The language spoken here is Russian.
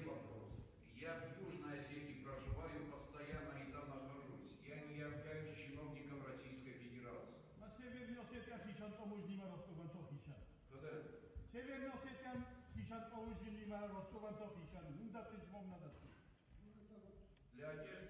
Вопрос. Я в Южной Осетии проживаю постоянно и там нахожусь. Я не являюсь чиновником Российской Федерации. На Северной Осетии хищат поможнима Ростован то Когда? Северной Осетии хищат поможнима Ростован то Ну да, ты чмом надо. Для одежды